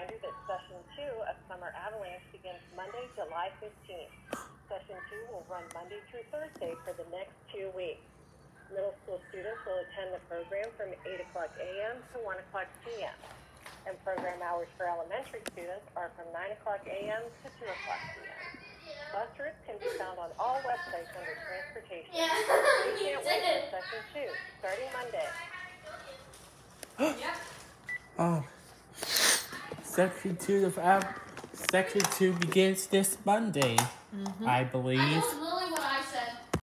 reminder that session two of Summer Avalanche begins Monday, July 15th. Session two will run Monday through Thursday for the next two weeks. Middle school students will attend the program from 8 o'clock a.m. to 1 o'clock p.m. And program hours for elementary students are from 9 o'clock a.m. to 2 o'clock p.m. Bus routes can be found on all websites under transportation. We can't wait for session two, starting Monday. Oh. Section two of section two begins this Monday, mm-hmm. I believe.